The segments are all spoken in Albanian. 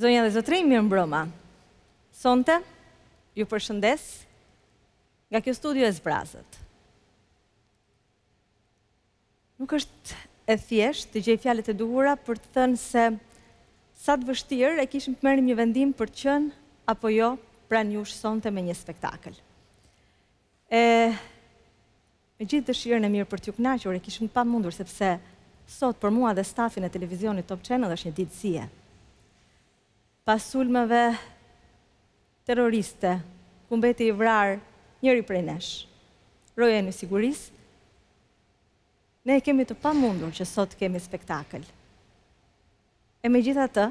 Zonja dhe zotërinj, mirëmbrëma. Sonte ju përshëndes nga kjo studio e zbrazët. Nuk është e thjeshtë të gjej fjalët e duhura për të thënë se sa të vështirë e kishim të merrnim një vendim për të qenë apo jo pranë jush sonte me një spektakël. E Me gjithë dëshirën e mirë për t'ju kënaqur, e kishim të pamundur sepse sot për mua dhe stafin e televizionit Top Channel është një ditë zie. Pas sulmeve terroriste, ku mbeti i vrarë njëri prej nesh, roja i sigurisë, ne e kemi të pamundur që sot të kemi spektakël. E megjithatë,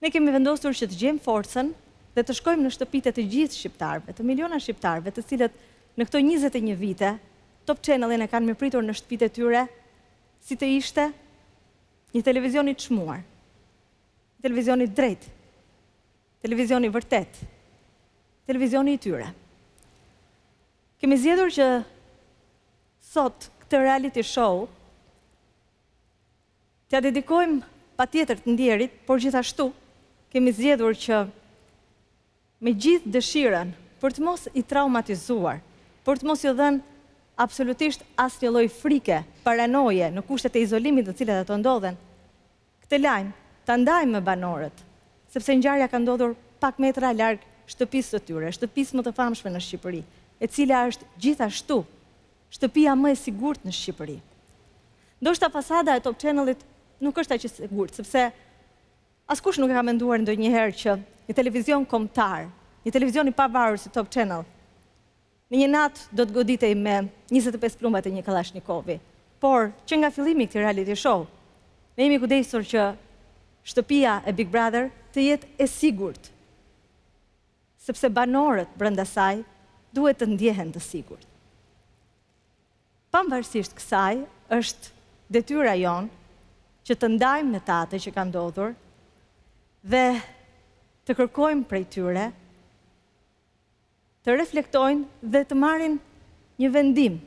ne kemi vendosur që të gjejmë forcën dhe të shkojmë në shtëpitë e të gjithë shqiptarëve, të miliona shqiptarëve të cilët në këto njëzet e një vite Top Channel-in e kanë mirëpritur në shtëpitë e tyre si të ishte një televizion i çmuar, një televizion i drejtë, televizion i vërtetë, televizioni i tyre. Kemi zgjedhur që sot këtë reality show T'ia dedikojmë patjetër të ndjerit, por gjithashtu kemi zgjedhur që me gjithë dëshirën për të mos i traumatizuar, për të mos u dhënë absolutisht asnjë lloj frike, paranoje në kushtet e izolimit në të cilat ato ndodhen, këtë lajm ta ndajmë me banorët, sepse ngjarja ka ndodhur pak metra larg shtëpisë së tyre, shtëpisë më të famshme në Shqipëri, e cila është gjithashtu Shtëpia më e sigurt në Shqipëri. Ndoshta fasada e Top Channel-it nuk është aq e sigurt, sepse askush nuk e ka menduar ndonjëherë që një televizion kombëtar, një televizion i pavarur si Top Channel, në një natë do të goditej me njëzet e pesë plumbat e një kallashnikovi. Por, që nga fillimi i këtij reality show, ne jemi kujdesur që shtëpia e Big Brother të jetë e sigurt. sepse banorët brenda saj duhet të ndjehen të sigurt. Pavarësisht kësaj, është detyra jonë që të ndajmë me ta atë që ka ndodhur dhe të kërkojmë prej tyre të reflektojnë dhe të marrin një vendim.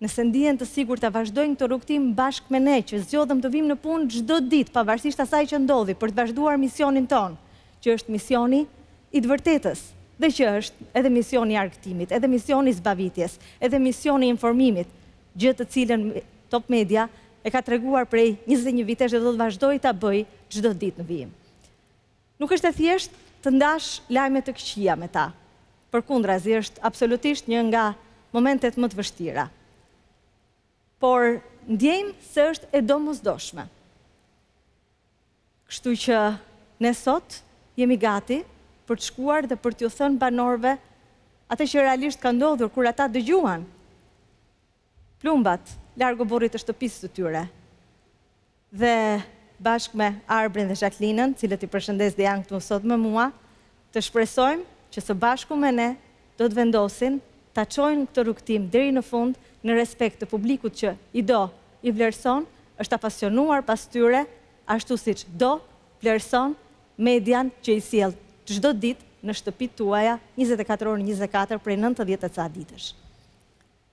Nëse ndihen të sigurt ta vazhdojnë këtë rrugëtim bashkë me ne që zgjodhëm të vijmë në punë çdo ditë pavarësisht asaj që ndodhi për të vazhduar misionin tonë, që është misioni i të vërtetës dhe që është edhe misioni i argëtimit, edhe misioni i zbavitjes, edhe misioni i informimit, gjë të cilën Top Media e ka treguar prej njëzet e një vitesh dhe do të vazhdojë ta bëjë çdo ditë në vijim. Nuk është e thjeshtë të ndash lajme të këqija me ta. Përkundrazi, është absolutisht një nga momentet më të vështira. Por, ndjejmë se është e domosdoshme. Kështu që, ne sot jemi gati për të shkuar dhe për t'ju thënë banorëve atë që realisht ka ndodhur, kur ata dëgjuan Plumbat, larg oborrit të shtëpisë së tyre dhe bashkë me Arbrin dhe Zhaklinën, të cilët i përshëndes dhe janë këtu sot me mua, të shpresojmë që së bashku me ne do të vendosin ta çojnë këtë rrugëtim deri në fund në respekt të publikut që i do, i vlerëson, është i apasionuar pas tyre, ashtu siç do, vlerëson median që i sjell çdo ditë në shtëpitë tuaja njëzet e katër orë njëzet e katër prej nëntëdhjetë e ca ditësh.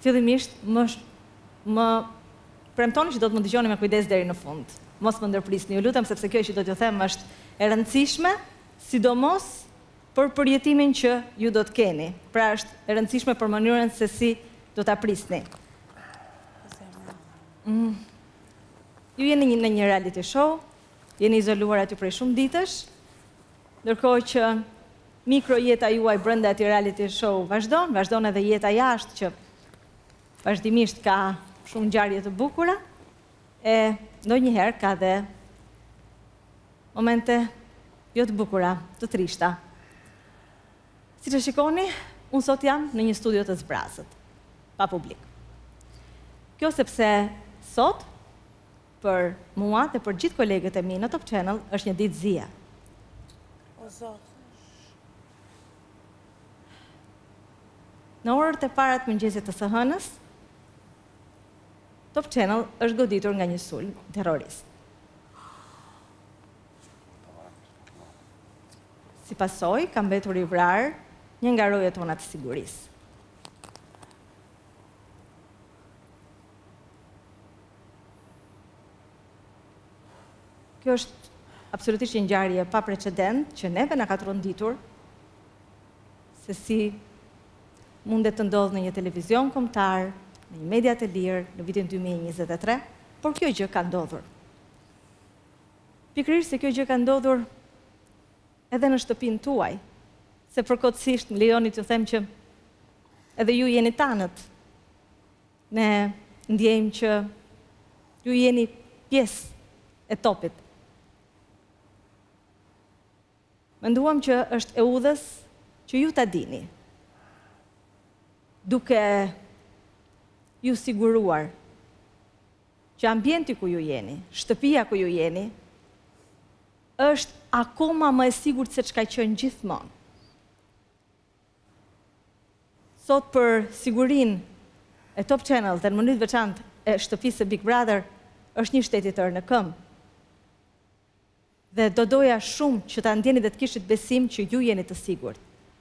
Fillimisht, më më premtoni që do të më dëgjoni me kujdes deri në fund. Mos më ndërprisni, ju lutem, sepse kjo që do t'ju them është e rëndësishme, sidomos për përjetimin që ju do të keni. Pra është e rëndësishme për mënyrën se si do ta prisni. Ju jeni në një reality show, jeni izoluar aty prej shumë ditësh, Ndërkohë që mikro jeta juaj brenda atij reality show vazhdon, vazhdon edhe jeta jashtë që vazhdimisht ka shumë ngjarje të bukura e ndonjëherë ka dhe momente jo të bukura, të trishta. Siç e shikoni, unë sot jam në një studio të zbrazët, pa publik. Kjo sepse sot Për mua dhe për gjithë kolegët e mi në Top Channel është një ditë zie. O Zot. Në orët e para të mëngjesit të së hënës, Top Channel është goditur nga një sulm terrorist. Si pasoj, ka mbetur i vrarë një nga rojet tona të sigurisë. Kjo është absolutisht një ngjarje e paprecedent që neve na ka tronditur se si mundet të ndodhë në një televizion kombëtar, në një media të lirë në vitin dy mijë e njëzet e tre, por kjo gjë ka ndodhur. Pikërisht se kjo gjë ka ndodhur edhe në shtëpinë tuaj, se përkohësisht më lejoni t'ju them që edhe ju jeni tanët. Ne ndjejmë që ju jeni pjesë e Topit. Menduam që është e udhës që ju ta dini, duke ju siguruar që ambienti ku ju jeni, shtëpia ku ju jeni, është akoma më e sigurt seç ka qenë gjithmonë. Sot për sigurinë e Top Channel dhe në mënyrë të veçantë të shtëpisë së Big Brother është një shtet i tërë në këmbë. Dhe do doja shumë që ta ndjeni dhe të kishit besim që ju jeni të sigurt.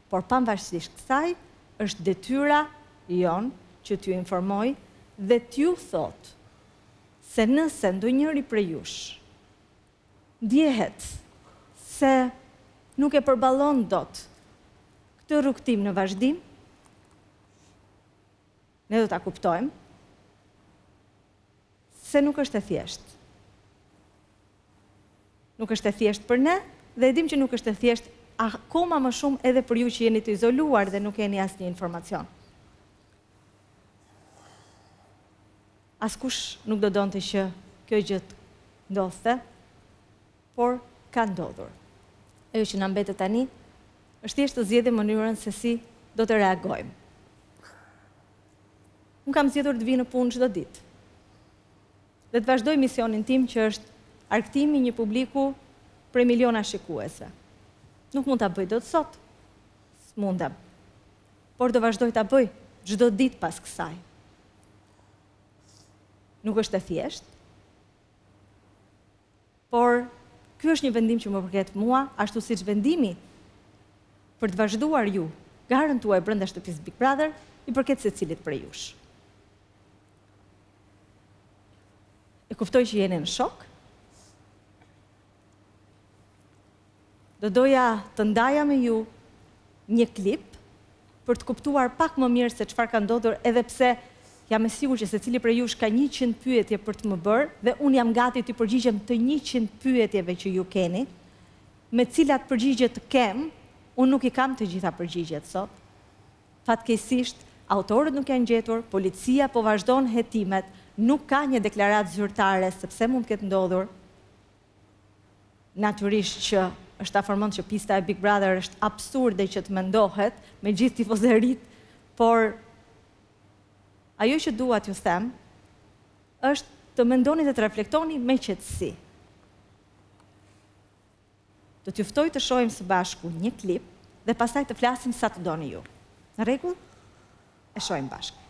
Por pavarësisht kësaj është detyra jonë që t'ju informojë dhe t'ju thotë se nëse ndonjëri prej jush ndjehet se nuk e përballon dot këtë rrugëtim në vazhdim, ne do ta kuptojmë se nuk është e thjeshtë. Nuk është e thjeshtë për ne dhe e dimë që nuk është e thjeshtë akoma më shumë edhe për ju që jeni të izoluar dhe nuk keni asnjë informacion. Askush nuk do donte që kjo gjë të ndodhte, por ka ndodhur. Ajo që na mbetet tani është thjesht të zgjedhim mënyrën se si do të reagojmë. Unë kam zgjedhur të vij në punë çdo ditë. Dhe të vazhdoj misionin tim që është argëtimi i një publiku prej miliona shikuesish. Nuk mund ta bëj dot sot. S'mundem. por do vazhdoj ta bëj çdo ditë pas kësaj. Nuk është e thjeshtë, por ky është një vendim që më përket mua, ashtu siç vendimi për të vazhduar ju garën tuaj brenda shtëpisë Big Brother i përket secilit prej jush. E kuptoj që jeni në shok, Do doja të ndaja me ju një klip për të kuptuar pak më mirë se çfarë ka ndodhur edhe pse jam e sigurt që secili prej jush ka njëqind pyetje për të më bërë dhe unë jam gati t'i përgjigjem të njëqind pyetjeve që ju keni me cilat përgjigje të kem unë nuk i kam të gjitha përgjigjet sot fatkeqësisht autorët nuk janë gjetur policia po vazhdon hetimet nuk ka një deklaratë zyrtare se pse mund të ketë ndodhur Natyrisht që është ta formon që pista e Big Brother është absurde që të mendohet me gjithë tifozeritë, por ajo që dua t'ju them është të mendoni dhe të reflektoni me qetësi. Do t'ju ftoj të shohim së bashku një klip dhe pastaj të flasim sa të doni ju. Në rregull? E shohim bashkë.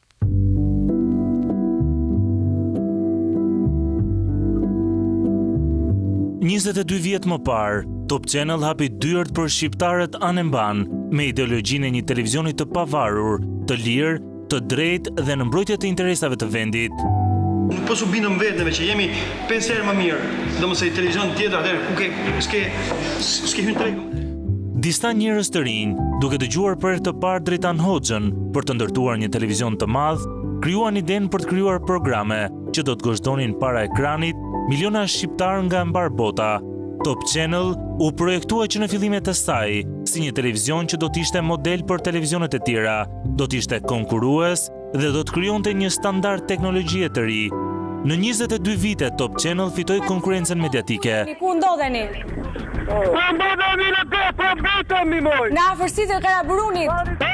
Njëzet e dy vjet më parë, Top Channel hapi dyert për shqiptarët anembanë me ideologjinë e një televizionit të pavarur, të lirë, të drejtë dhe në mbrojtje të interesave të vendit. Nuk po bindim veten që jemi 5 herë më mirë, domosdo një televizion tjetër atëherë ku ke s'ke s'ke hyrë drejt. Disa njerëz të rinj, duke dëgjuar për herë të parë Dritan Hoxhën për të ndërtuar një televizion të madh, krijuan idenë për të krijuar programe që do të gozhdonin para ekranit miliona shqiptarë nga mbarë bota. Top Channel u projektua që në fillimet e saj si një televizion që do të ishte model për televizionet e tjera, do të ishte konkurrues dhe do të krijonte një standard teknologjie të ri. Në 22 vite, Top Channel fitoi konkurrencën mediatike. Ku ndodheni? Po ndodheni në të, po vetëm mi moj! Në afërsi të Karaburunit!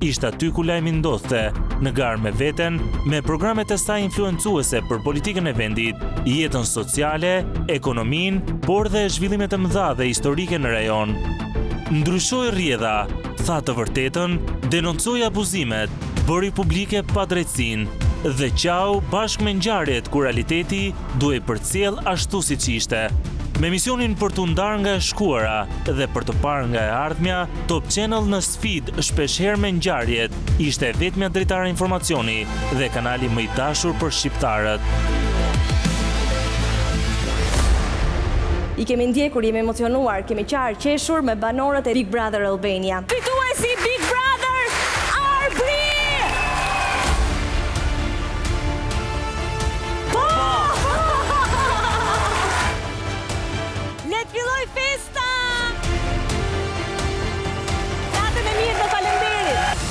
Ishte aty ku lajmi ndodhte, në garë me veten, me programet e saj influencuese për politikën e vendit, jetën sociale, ekonominë, por dhe zhvillimet e mëdha historike në rajon. Ndryshoi rrjedha, tha të vërtetën, denoncoi abuzimet, bëri publike padrejtësinë dhe qau bashkë me ngjarjet ku realiteti duhej përcjellë ashtu siç ishte. Me misionin për t'u ndarë nga e shkuara dhe për të parë nga e ardhmja, Top Channel në sfidë shpeshherë me ngjarjet, ishte e vetmja dritare informacioni dhe kanali më i dashur për shqiptarët. I kemi ndjekur, jemi emocionuar, kemi qarë, qeshur me banorët e Big Brother Albania. Fituesi i Big Brother, Arbri! Po! Le të fillojë festa! Natën e mirë dhe faleminderit!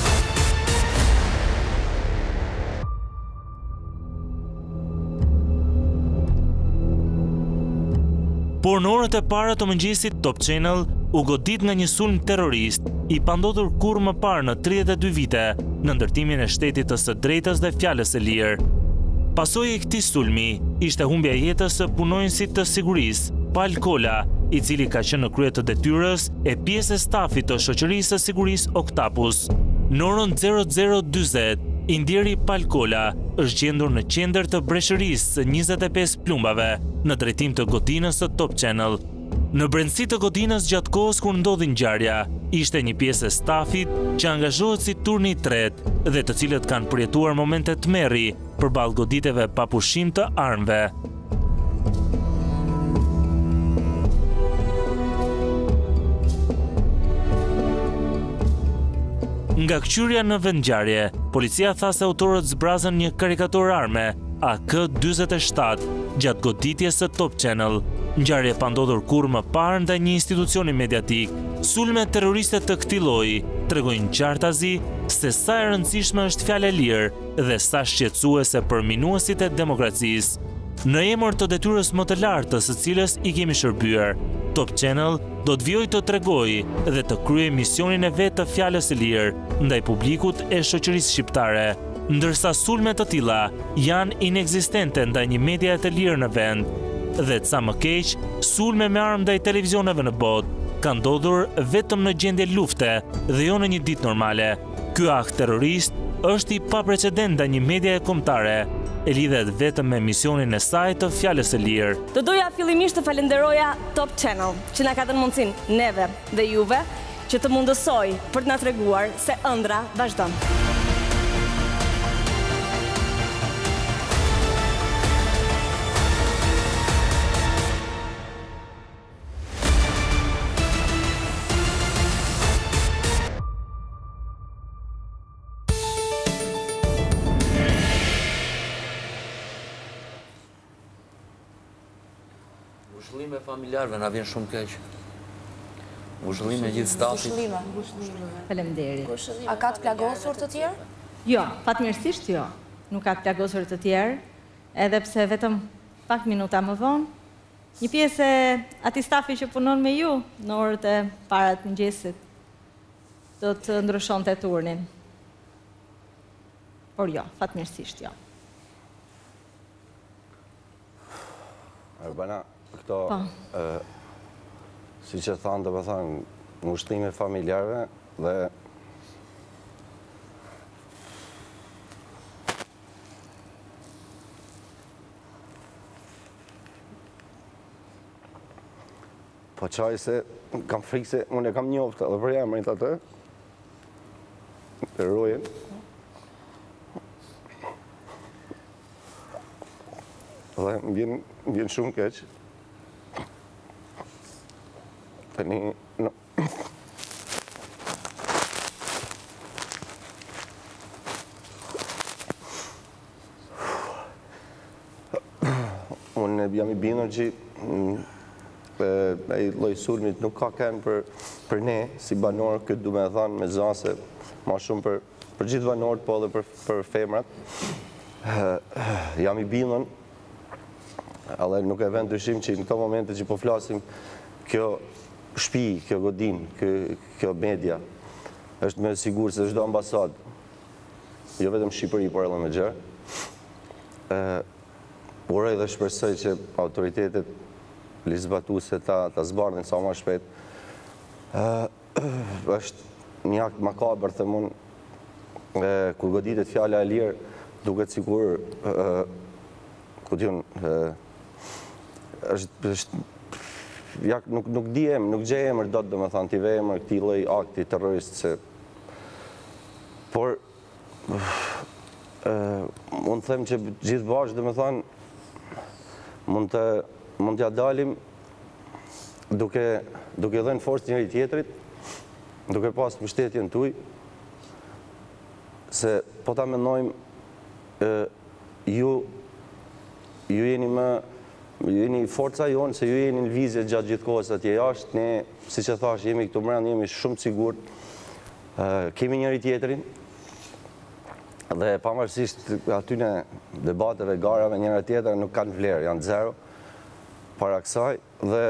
Por në orët e para të mëngjesit Top Channel u godit nga një sulm terrorist i pandodhur kurrë më parë në 32 vite në ndërtimin e shtetit të së drejtës dhe fjalës së lirë. Pasojë e këtij sulmi ishte humbja e jetës së punonjësit të sigurisë, Pal Kola, i cili ka qenë në krye të detyrës e pjesë e stafit të Shoqërisë së Sigurisë Oktapus. Në orën zero zero dyzet, i ndjeri Pal Kola është gjendur në qendër të breshërisë së njëzet e pesë plumbave në drejtim të godinës së Top Channel. Në brendësi të godinës gjatë kohës kur ndodhi ngjarja, ishte një pjesë e stafit që angazhohet si turni i tretë dhe të cilët kanë përjetuar momente tmerri përballë goditjeve pa pushim të armëve. Nga këqyrja në vendngjarje, policia tha se autorët zbrazën një karikator arme, AK-47, gjatë goditjes së Top Channel. Ngjarje e pandodhur kurrë më parë ndaj një institucioni mediatik, sulme terroriste të këtij lloji tregojnë qartazi se sa e rëndësishme është fjala e lirë dhe sa shqetësuese për minuesit e demokracisë, në emër të detyrës më të lartë së cilës i kemi shërbyer, Top Channel do të vijojë të tregojë dhe të kryejë misionin e vet të fjalës së lirë ndaj publikut e shoqërisë shqiptare, ndërsa sulme të tilla janë inekzistente ndaj një mediaje të lirë në vend dhe ca më keq, sulme me armë ndaj televizioneve në botë kanë ndodhur vetëm në gjendje lufte dhe jo në një ditë normale. Ky akt terrorist është i paprecedent ndaj një mediaje kombëtare e lidhet vetëm me misionin e saj të fjalës së lirë. Do doja fillimisht të falënderoja Top Channel që na ka dhënë mundësinë neve dhe juve që të mundësojë për të na treguar se ëndrra vazhdon. Ngushëllime familjarëve, na vjen shumë keq. Ngushëllime gjithë stafit. Ngushëllime, ngushëllime. Faleminderit. Ngushëllime. A ka të plagosur të tjerë? Jo, fatmirësisht jo. Nuk ka të plagosur të tjerë, edhe pse vetëm pak minuta më vonë Një pjesë e atij stafi që punon me ju në orët e para të mëngjesit do të ndryshonte turnin. Por jo, fatmirësisht jo. Arbana, këto, po. siç tha, domethënë, ngushëllime familjarëve dhe Po qaj se kam frikë se unë e kam njoftë edhe për emrin atë. Rojën. Dhe më vjen, vjen shumë keq. Të një, Unë jam i bindur që ky lloj sulmit nuk ka kënë për, për ne, si banorë, këtë du me thanë me zanë se ma shumë për, për gjithë banorët, po edhe për, për femrat. Jam i bindur, Edhe nuk e vë në dyshim që në këto momente që po flasim, kjo shpi, kjo godinë, kjo media, është më e sigurt se çdo ambasadë, jo vetëm në Shqipëri, por edhe më gjerë, uroj dhe shpresoj që autoritetet ligjzbatuese ta zbardhin sa ma shpejt, është një akt makabër, them unë, kur goditet fjala e lirë, duket sikur, ku t'jun, është, është, jak, nuk, nuk di emë, nuk gjej emër dot domethënë, t'i vej emër këtij lloj akti terrorist, se, por, unë them që gjithë bashkë domethënë, mund të, mund t'ja dalim, duke duke dhënë forcë njëri tjetrit, duke pas mbështetjen tuj, se po ta mendojmë ë ju ju jeni më ju jeni forca jonë se ju jeni në lëvizje gjatë gjithë kohës atje jashtë, ne siç e thashë jemi këtu brenda jemi shumë të sigurt, ë kemi njëri tjetrin, dhe pavarësisht atyre debateve, garave njëra tjetra nuk kanë vlerë, janë zero. para kësaj dhe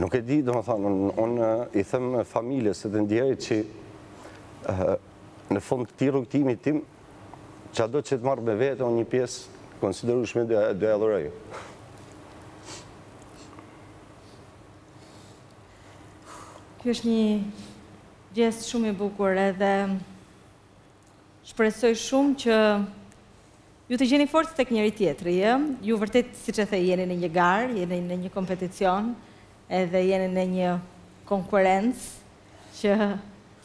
nuk e di, domethënë, unë i them familjes së të ndjerit që në fund të këtij rrugëtimi tim, çdo që të marrë me vete, unë një pjesë të konsiderueshme do e dhuroj. Kjo është një gjest shumë i bukur edhe Shpresoj shumë që ju të gjeni forcë tek njëri tjetri, ë? Ju vërtet, siç e the, jeni në një garë, jeni në një kompeticion, edhe jeni në një konkurrencë që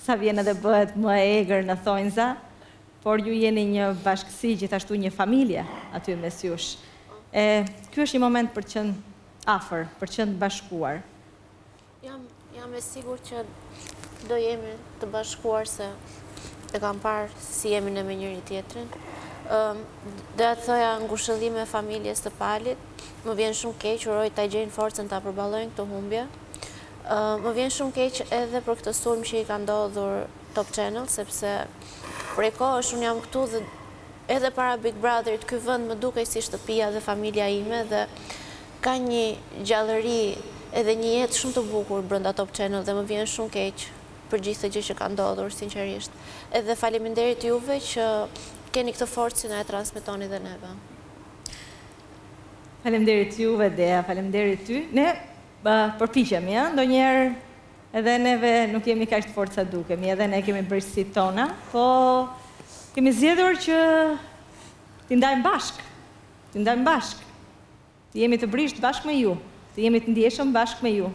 sa vjen edhe bëhet më e egër në thonjza, por ju jeni një bashkësi, gjithashtu një familje aty mes jush. E ky është një moment për të qenë afër, për të qenë të bashkuar. Jam, jam e sigur që do jemi të bashkuar se e kam parë si jemi ne me njëri tjetrin. Doja të thoja ngushëllime familjes të Palit, më vjen shumë keq, uroj të gjenë forcën ta përballojnë këtë humbje. Më vjen shumë keq edhe për këtë sulm që i ka ndodhur Top Channel, sepse prej kohësh unë jam këtu dhe edhe para Big Brotherit, ky vend më duket si shtëpia dhe familja ime dhe Ka një gjallëri edhe një jetë shumë të bukur brenda Top Channel dhe më vjen shumë keq për gjithë këtë gjë që ka ndodhur, sinqerisht. Edhe faleminderit juve që keni këtë forcë që na e transmetoni dhe neve. Faleminderit juve Dea, faleminderit ty. Ne përpiqemi, ëh, ndonjëherë edhe neve nuk jemi kaq të fortë sa dukemi, edhe ne kemi brishtësitë tona, po kemi zgjedhur që t'i ndajmë bashkë. T'i ndajmë bashkë. Të jemi të brishtë bashkë me ju. Të jemi të ndjeshëm bashkë me ju.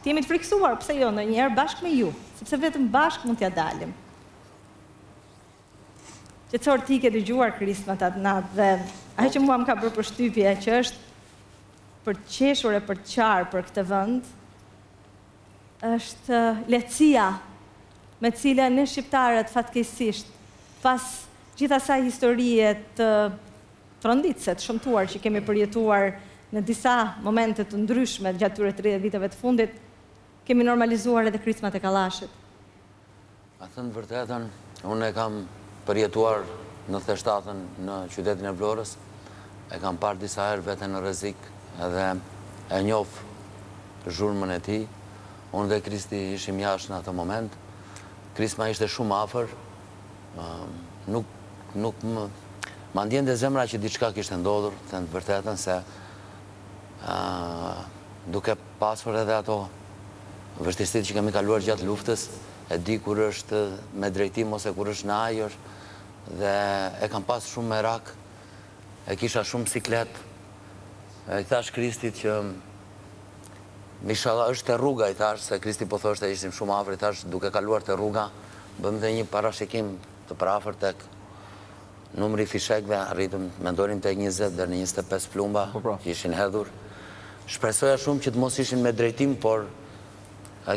Të jemi të frikësuar, pse jo, ndonjëherë bashkë me ju, sepse vetëm bashkë mund t'ia dalim. Qetësor ti ke dëgjuar krismat atë natë dhe ajo që mua më ka bërë përshtypje që është për të qeshur e për të qarë për këtë vend është uh, lehtësia me të cilën ne shqiptarët fatkeqësisht pas gjithë asaj historie të tronditëse, të shëmtuar që kemi përjetuar në disa momente të ndryshme gjatë këtyre tridhjetë viteve të fundit, kemi normalizuar edhe krismat e kallashit. Ta thënë të vërtetën, unë e kam përjetuar në '97-ën në qytetin e Vlorës, e kam parë disa herë veten në rrezik edhe e njoh zhurmën e tij. Unë dhe Kristi ishim jashtë në atë moment. Krisma ishte shumë afër. nuk, nuk më, ma ndiente zemra që diçka kishte ndodhur, thënë të vërtetën se duke pasur edhe ato vështirësitë që kemi kaluar gjatë luftës, e di kur është me drejtim ose kur është në ajër, dhe e kam pas shumë merak, e kisha shumë siklet, e i thashë Kristit që Ishalla është te rruga i thashë se Kristi po thoshte ishim shumë afër i thashë duke kaluar te rruga bëmë dhe një parashikim të përafërt tek numri i fishekëve arritëm të mendonim tek njëzet deri në njëzet e pesë plumba që ishin hedhur shpresoja shumë që të mos ishin me drejtim por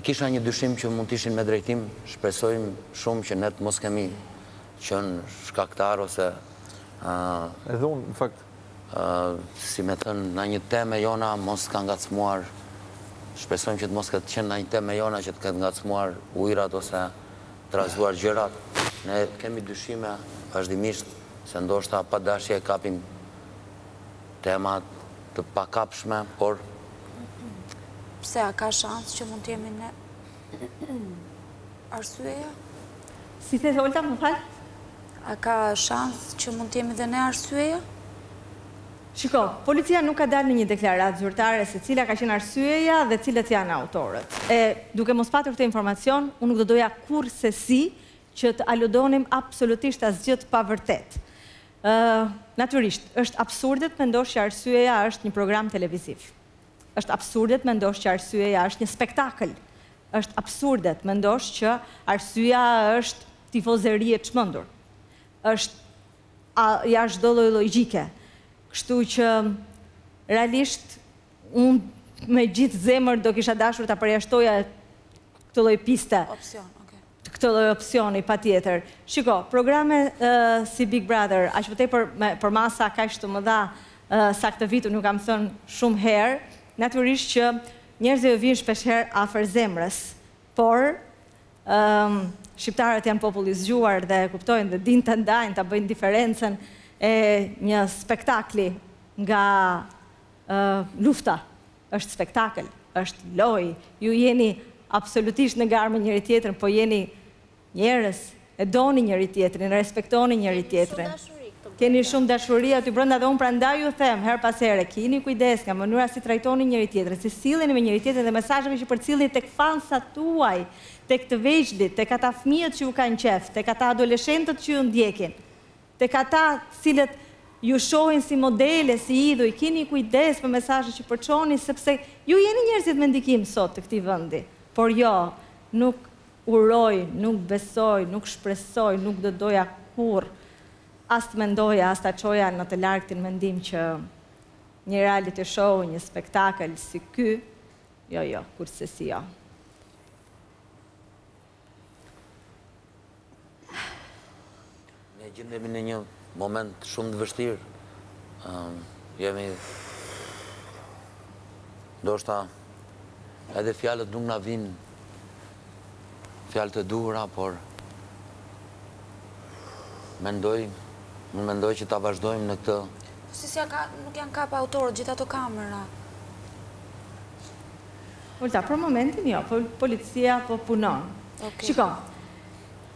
kisha një dyshim që mund të ishin me drejtim shpresojmë shumë që ne të mos kemi qenë shkaktar ose edhe unë në fakt si me thënë, ndonjë temë e jona mos ka ngacmuar, shpresojmë që të mos ketë qenë ndonjë temë e jona që të ketë ngacmuar ujërat ose trazuar gjërat. Ne kemi dyshime vazhdimisht se ndoshta pa dashje kapim tema të pakapshme, por. Pse a ka shans që mund të jemi ne? Arsyeja? Si the Olta, më fal? A ka shans që mund të jemi dhe ne arsyeja? Shiko, policia nuk ka dalë me një deklaratë zyrtare se cila ka qenë arsyeja dhe cilët janë autorët. E, duke mos patur këtë informacion, unë nuk do doja kurrsesi që të aludonim absolutisht asgjë të pavërtetë. Ë, natyrisht, është absurde të mendosh që arsyeja është një program televiziv. Është absurde të mendosh që arsyeja është një spektakël. Është absurde të mendosh që arsyeja është Tifozeri e çmendur është jashtë çdo lloj llogjike. Kështu që realisht unë me gjithë zemër do kisha dashur ta përjashtoja këtë lloj piste. Opsion, ok. Këtë lloj opsioni, patjetër. Shiko, programe si Big Brother, aq më tepër me përmasa kaq të mëdha sa këtë vit, unë ju kam thënë shumë herë, natyrisht që njerëzve ju vijnë shpeshherë afër zemrës. Por, shqiptarët janë popull i zgjuar dhe e kuptojnë dhe dinë ta ndajnë, ta bëjnë diferencën e një spektakli nga lufta. Është spektakël, është lojë. Ju jeni absolutisht në garë me njëri-tjetrin, po jeni Njerëz, e doni njëri tjetrin, e respektoni njëri tjetrin. Keni shumë dashuri aty brenda dhe unë prandaj ju them herë pas here, kini kujdes nga mënyra si trajtoni njëri tjetrin, si silleni me njëri tjetrin dhe mesazheve që përcillni tek fansat tuaj, tek të vegjlit, tek ata fëmijët që ju kanë qef, tek ata adoleshentët që ju ndjekin, tek ata të cilët ju shohin si modele, si idhuj, kini kujdes me mesazhet që përçoni sepse ju jeni njerëzit me ndikim sot të këtij vendi, por jo, nuk Uroj, nuk besoj, nuk shpresoj, nuk do doja kurrë as të mendoja, as ta çoja në të largtin mendim që një reality show, një spektakël si ky, jo, jo, kurrsesi jo. Ne gjendemi në një moment shumë të vështirë. Jemi... Do shta... Edhe fjalët nuk na vijnë... Fjalët e duhura, por... Mendoj... Më mendoj që ta vazhdojmë në këtë... Po si si ja ka... Nuk janë kapë autorët, gjitha të kamera. Olta, për momentin jo, policia po punon. Shiko...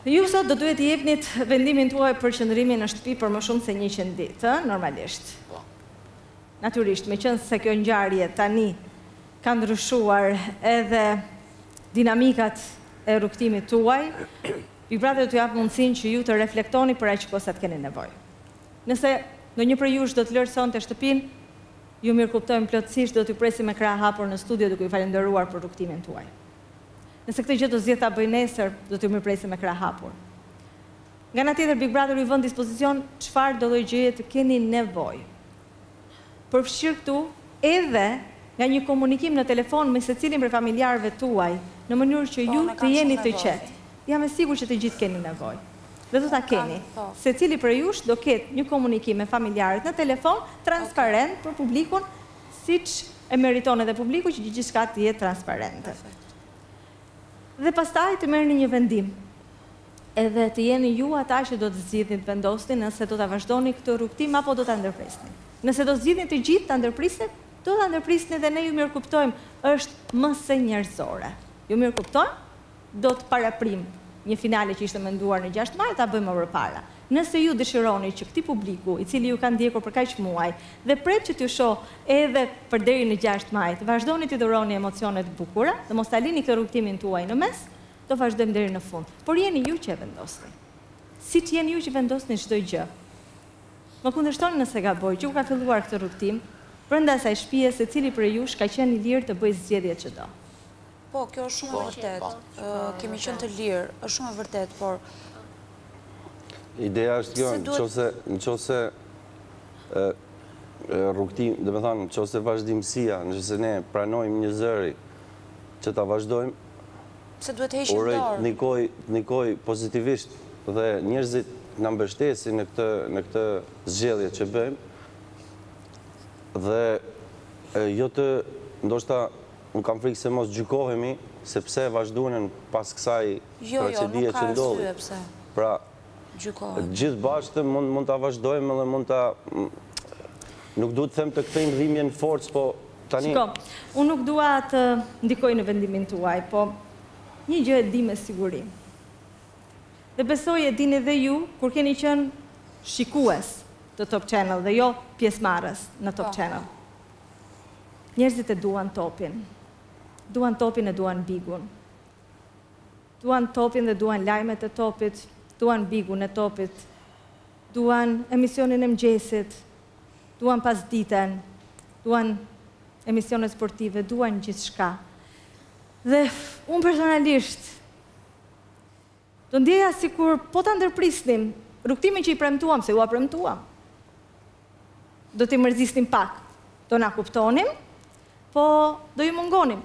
Ju sot do duhej t'i jepnit vendimin tuaj për qëndrimin në shtëpi për më shumë se njëqind ditë, ëh, normalisht. Po. Natyrisht, meqenëse kjo ngjarje tani ka ndryshuar edhe dinamikat e rrugëtimit tuaj, Big Brother do t'ju japë mundësinë që ju të reflektoni për aq kohë sa të keni nevojë. Nëse ndonjë prej jush do të lërë sonte shtëpinë, ju mirëkuptojmë plotësisht dhe do t'ju presim me krahë hapur në studio duke ju falënderuar për rrugëtimin tuaj. Nëse këtë gjë do zgjedhë ta bëjë nesër, do t'ju mirëpresim me krahë hapur. Nga ana tjetër, Big Brother ju vë në dispozicion çfarëdolloj gjëje të keni nevojë. Përfshirë këtu edhe nga një komunikim në telefon me secilin prej familjarëve tuaj, në mënyrë që ju të jeni të qetë. Jam e sigurt që të gjithë keni nevojë. Dhe do ta keni. Secili prej jush do ketë një komunikim me familjarët në telefon, transparent për publikun, siç e meriton edhe publiku që gjithçka të jetë transparente. Dhe pastaj të merrni një vendim. Edhe të jeni ju ata që do të zgjidhni, të vendosni nëse do ta vazhdoni këtë rrugëtim apo do ta ndërprisni. Nëse do zgjidhni të gjithë ta ndërprisni, do ta ndërprisni dhe ne ju mirëkuptojmë, është më se njerëzore. Ju mirëkuptojmë. Do të paraprijmë një finale që ishte menduar në gjashtë maj, ta bëjmë më përpara. Nëse ju dëshironi që këtij publiku, i cili ju ka ndjekur për kaq muaj dhe pret që t'ju shohë edhe për deri në gjashtë maj, të vazhdoni t'i dhuroni emocione të bukura dhe mos ta lini këtë rrugëtimin tuaj në mes, do vazhdojmë deri në fund. Por jeni ju që e vendosni. Siç jeni ju që vendosni çdo gjë. Më kundërshtoni nëse gaboj, që kur ka filluar ky rrugëtim, brenda asaj shtëpie secili prej jush ka qenë i lirë të bëjë zgjedhjet që do. Po, kjo është shumë e vërtetë. Kemi qenë të lirë, është shumë e vërtetë, por... Ideja është kjo, në qoftë se rrugëtimi, domethënë, në qoftë se vazhdimësia, në qoftë se ne pranojmë njëzëri që ta vazhdojmë, pse duhet të heqim dorë. Urejt, ndikojë, ndikojë pozitivisht dhe njerëzit na mbështesin në këtë, në këtë zgjedhje që bëjmë dhe jo të ndoshta Unë kam frikë se mos gjykohemi se pse vazhduam pas kësaj tragjedie që ndodhi. Jo, jo, nuk ka arsye pse. Pra, gjithë bashkë mund ta vazhdojmë dhe mund ta nuk dua të them të kthejmë dhimbjen në forcë, po tani Shiko, unë nuk dua të ndikoj në vendimin tuaj, po një gjë e di me siguri. Dhe besoj e dini dhe ju kur keni qenë shikues të Top Channel dhe jo pjesëmarrës në Top Channel. Njerëzit e duan topin. Duan topin e duan bigun. Duan topin dhe duan lajmet e topit, duan bigun e topit. Duan emisionin e mëngjesit, duan pasditen, duan emisionet sportive, duan gjithçka. Dhe unë personalisht Do ndjeja sikur po ta ndërprisnim rrugëtimin që i premtuam, se ua premtuam. Do t'i mërzisnim pak. Do na kuptonin, po do ju mungonim.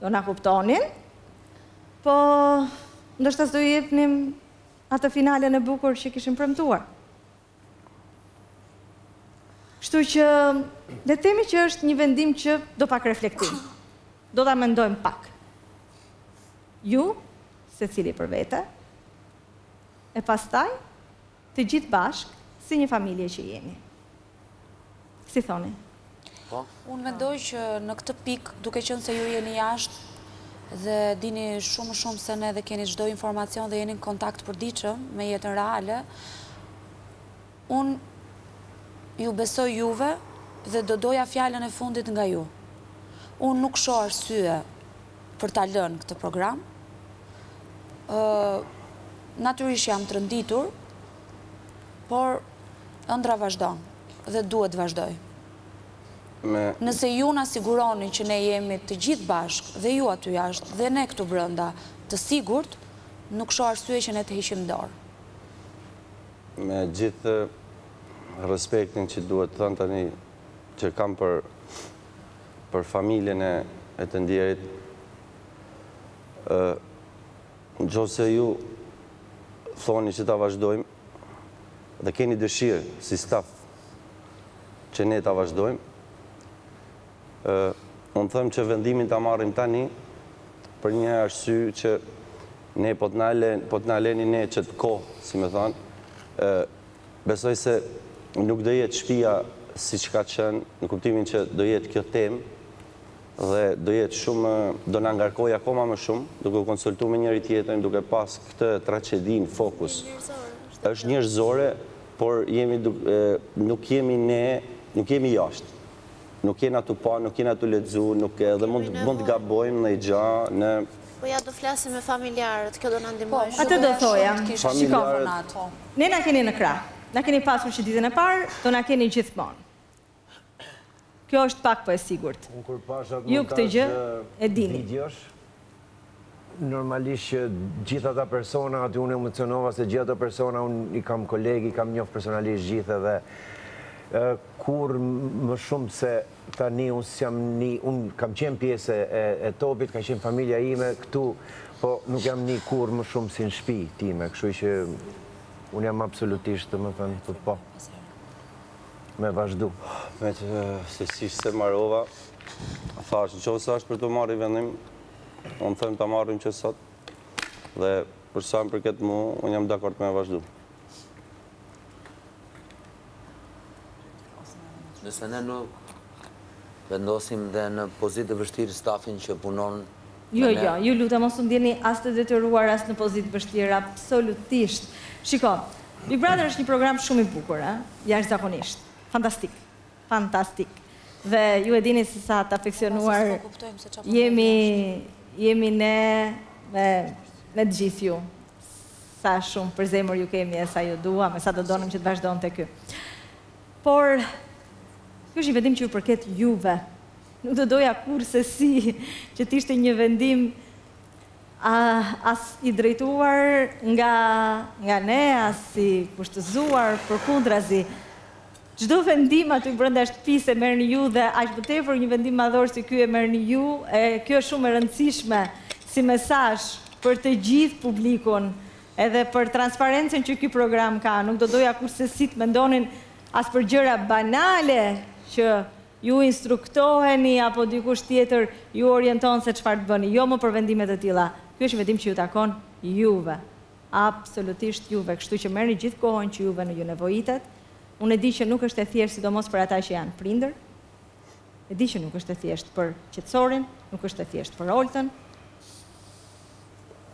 Do na kuptonin, po ndoshta s'do i jepnim atë finalen e bukur që kishim premtuar. Kështu që le themi që është një vendim që do pak reflektim. Do ta mendojmë pak. Ju, secili për vete, e pastaj të gjithë bashkë si një familje që jeni. Si thoni? Unë mendoj që në këtë pikë, duke qenë se ju jeni jashtë dhe dini shumë më shumë se ne dhe keni çdo informacion dhe jeni në kontakt të përditshëm me jetën reale, unë ju besoj juve dhe do doja fjalën e fundit nga ju. Unë nuk shoh arsye për ta lënë këtë program, natyrisht jam e tronditur, Por, ëndrra vazhdon dhe duhet të vazhdojë. Nëse ju na siguroni që ne jemi të gjithë bashkë, dhe ju aty jashtë, dhe ne këtu brenda, të sigurt, nuk shoh arsye që ne të heqim dorë. Me gjithë respektin që duhet të them tani që kam për për familjen e të ndjerit, ë, Në qoftë se ju thoni që ta vazhdojmë dhe keni dëshirë si staf që ne ta vazhdojmë, unë them që vendimin ta marrim tani për një arsye që ne po të na po të na leni ne qëtë kohë, si me thonë, besoj se nuk do jetë shpia siç ka qenë, në kuptimin që do jetë kjo temë, Dhe do jetë shumë, do na ngarkojë akoma më shumë, duke u konsultu me njëri-tjetrin, duke pas këtë tragjedi në fokus. Është njerëzore, por jemi duke, nuk jemi ne, nuk jemi jashtë. Nuk jena tu pa, nuk jena tu lexu, nuk, dhe mund, mund të gabojmë ndonjë gjë në. Po ja do flasim me familjarët, kjo do na ndihmojë shumë. Atë do thoja, shiko, ne na keni në krah, na keni pasur që ditën e parë, do na keni gjithmonë. Kjo është pak por e sigurt. Unë kur pashë atë montazh të videos, normalisht që gjithë ata persona aty unë u emocionova se gjithë ato persona unë i kam kolegë, i kam njoft personalisht gjithë edhe kurrë më shumë se tani unë s'jam ni, unë kam qenë pjesë e Topit, ka qenë familja ime këtu, po nuk jam ni kurrë më shumë si në shpi time, kështu që unë jam absolutisht, domethënë, po. me vazhdu. Meqë s'e marova, thashë në qoftë se është për t'u marrë vendim, unë them ta marrim që sot, dhe për sa më përket mu, unë jam dakord me vazhdu. Nëse ne nuk e vendosim dhe në pozitë të vështirë stafin që punon Jo jo, ju lutem mos u ndjeni as të detyruar as në pozitë të vështirë absolutisht. Shiko, Big Brother është një program shumë i bukur ë, jashtëzakonisht. Fantastik. Fantastik. Dhe ju e dini se sa të afeksionuar jemi jemi ne me me të gjithë ju. Sa shumë përzemër ju kemi e sa ju duam e sa do donim që të vazhdonte ky. Por ky është një vendim që ju përket juve. Nuk do doja kurrsesi që të ishte një vendim as i drejtuar nga nga ne, as i kushtëzuar, përkundrazi. Çdo vendim aty brenda shtëpisë e merrni ju dhe aq më tepër një vendim madhor si ky e merrni ju, e kjo është shumë e rëndësishme si mesazh për të gjithë publikun, edhe për transparencën që ky program ka. Nuk do doja kurrsesi të mendonin as për gjëra banale që Ju instruktoheni apo dikush tjetër ju orienton se çfarë të bëni. Jo më për vendime të tilla. Ky është vendim që ju takon juve. Absolutisht juve. Kështu që merrni gjithë kohën që juve në ju nevojitet. Unë e di që nuk është e thjeshtë sidomos për ata që janë prindër. E di që nuk është e thjeshtë për Qetësorin, nuk është e thjeshtë për Oltën.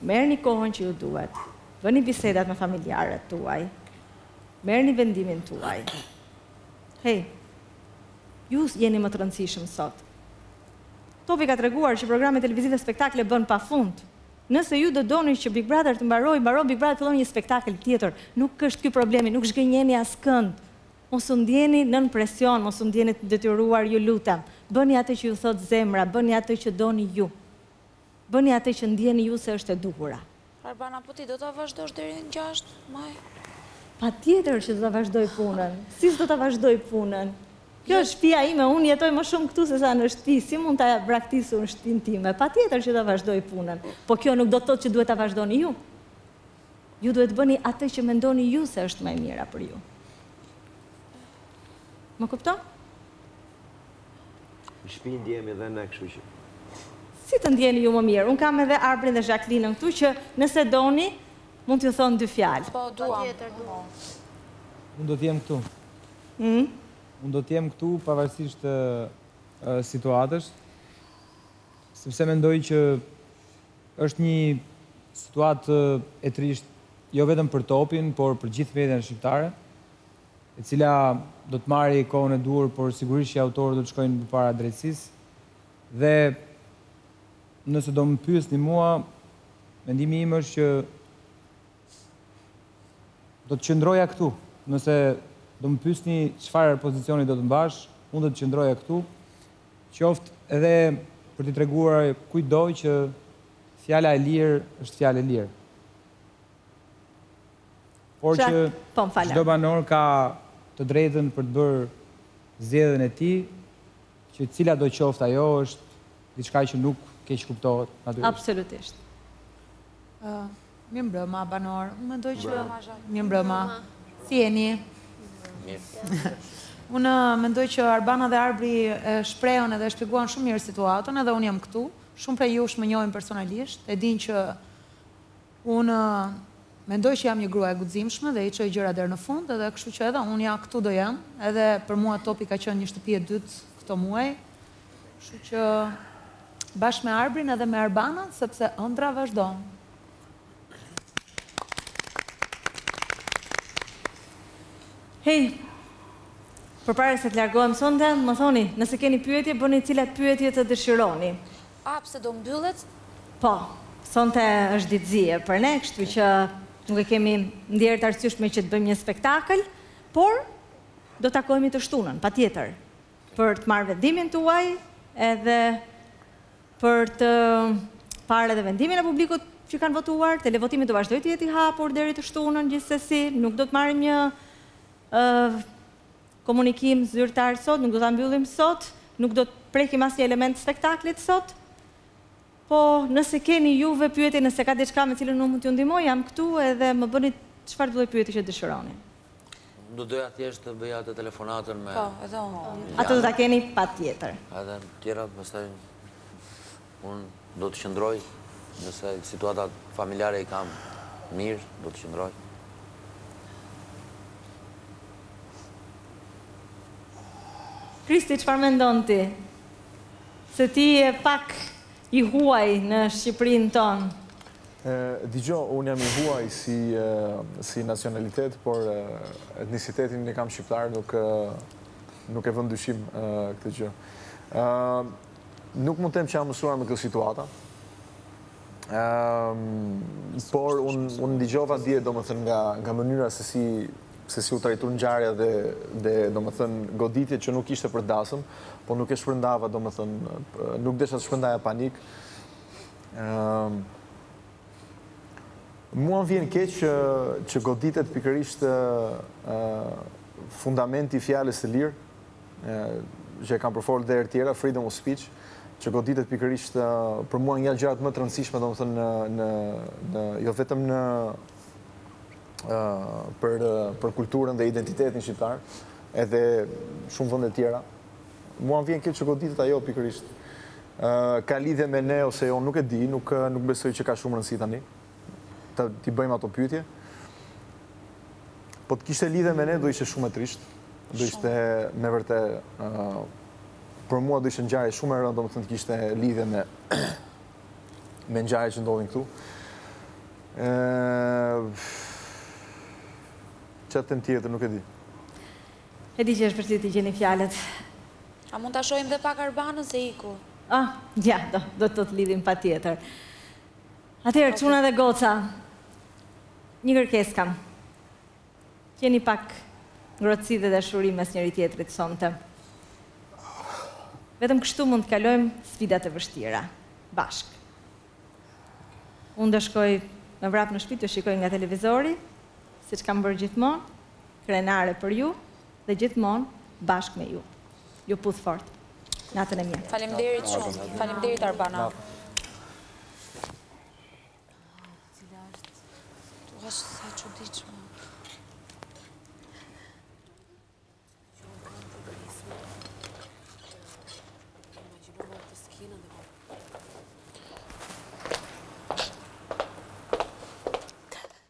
Merrni kohën që ju duhet. Bëni bisedat me familjarët tuaj. Merrni vendimin tuaj. Hej. Ju jeni më të rëndësishëm sot. Topi ka treguar që programe televizive spektakle bën pafund. Nëse ju do doni që Big Brother të mbarojë, mbaron Big Brother fillon një spektakël tjetër. Nuk është ky problemi, nuk zhgënjeni askënd. Mos u ndjeni nën presion, mos u ndjeni të detyruar, ju lutem. Bëni atë që ju thotë zemra, bëni atë që doni ju. Bëni atë që ndjeni ju se është e duhura. Arbana po ti do ta vazhdosh deri në gjashtë maj? Patjetër që do ta vazhdoj punën. Si s'do ta vazhdoj punën? Kjo është shpia ime, unë jetoj më shumë këtu sesa në shpi, si mund ta braktis unë shpinë time? Patjetër që do ta vazhdoj punën. Po kjo nuk do të thotë që duhet ta vazhdoni ju. Ju duhet të bëni atë që mendoni ju se është më e mira për ju. Më kupton? Në shpi ndjehemi dhe ne kështu që. Si të ndjeni ju më mirë? Unë kam edhe Arbrin dhe Zhaklinën këtu që nëse doni mund t'ju thonë dy fjalë. Po duam. Unë do të jem këtu. Ëh? Unë do të jem këtu pavarësisht situatës. Sepse mendoj që është një situatë e trishtë jo vetëm për Topin, por për gjithë median shqiptare. e cila do të marri kohën e duhur, por sigurisht që autorët do të shkojnë përpara drejtësisë. Dhe nëse do më pyesni mua, mendimi im është që do të qëndroja këtu. Nëse do më pyesni çfarë pozicioni do të mbash, unë do të qëndroja këtu, qoftë edhe për t'i treguar kujtdo që fjala e lirë është fjalë e lirë. Por që çdo banor ka të drejtën për të bërë zgjedhjen e tij, që cila do qoftë ajo është diçka që nuk keqkuptohet natyrisht. Absolutisht. Mirëmbrëma banor, unë mendoj që, mirëmbrëma, si jeni? Unë mendoj që Arbana dhe Arbri e shprehën edhe e shpjeguan shumë mirë situatën, edhe unë jam këtu, shumë prej jush më njohin personalisht, e dinë që Unë mendoj që jam një grua e guximshme dhe i çoj gjërat deri në fund edhe kështu që edhe unë ja këtu do jam, edhe për mua Topi ka qenë një shtëpi e dytë këto muaj, kështu që bashkë me Arbrin edhe me Arbanën sepse ëndrra vazhdon. Hey! Përpara se të largohem sonte, më thoni, nëse keni pyetje, bëni cilat pyetje të dëshironi. A pse do mbyllet? Po, sonte është ditë zie për ne, kështu që nuk e kemi ndjerë të arsyeshme që të bëjmë një spektakël, por do takohemi të shtunën, patjetër, për të marrë vendimin tuaj edhe për të parë edhe vendimin e publikut që kanë votuar, televotimi do vazhdojë të jetë i hapur deri të shtunën, gjithsesi nuk do të marrim një komunikim zyrtar sot, nuk do ta mbyllim sot, nuk do të prekim asnjë element spektaklit sot. Po, nëse keni juve pyetje, nëse ka diçka me cilën unë mund t'ju ndihmoj, jam këtu edhe më bëni çfarë lloj pyetje që dëshironi. Unë do doja thjesht të bëja atë telefonatën me... Po, edhe unë. Ato do t'i keni patjetër. Edhe tjerat pastaj... Unë do të qëndroj, nëse situatat familjare i kam mirë, do të qëndroj. Kristi, çfarë mendon ti? Se ti je pak i huaj në Shqipërinë tonë. Dëgjo, unë jam i huaj si nacionalitet, por etnicitetin e kam shqiptar, nuk e vë në dyshim këtë gjë. Nuk mund ta them që jam mësuar me këto situata. Ehm, por unë e ndigjova dje, domethënë, nga, nga mënyra se si se si u trajtu ngjarja dhe, dhe domethënë, goditje që nuk ishte për dasëm, po nuk e shpërndava, domethënë, nuk desha të shpërndaja panik. Ehm, Mua më vjen keq që, që goditet pikërisht fundamenti i fjalës së lirë, që e kam përfolë dhe herë tjera, freedom of speech, që goditet pikërisht për mua nga gjërat më të rëndësishme, domethënë, në, në, jo vetëm në, për, për kulturën dhe identitetin shqiptar, edhe shumë vende të tjera. Mua më vjen keq që goditet ajo pikërisht. Ka lidhje me ne ose jo, nuk e di, nuk, nuk besoj që ka shumë rëndësi tani. t'i bëjmë ato pyetje. Po të kishte lidhje me ne, do ishte shumë e trisht, do ishte me vërtet, për mua do ishte ngjarje shumë e rëndë, domethënë të kishte lidhje me, me ngjarje që ndodhin këtu. Çfarë të them tjetër, nuk e di. E di që është për ty të gjeni fjalët. A mund të shohim dhe pak Arbanën se iku? Ah, ja, do të të lidhim patjetër. Atëherë çuna dhe goca, një kërkesë kam. Gjeni pak ngrohtësi dhe dashuri mes njëri tjetrit sonte. Vetëm kështu mund të kalojmë sfidat e vështira bashkë. Unë do shkoj me vrap në shtëpi t'ju shikoj nga televizori, siç kam bërë gjithmonë, krenare për ju dhe gjithmonë bashkë me ju. Ju puth fort. Natën e mirë. Faleminderit shumë. Faleminderit Arbana. Ua sa e çuditshme.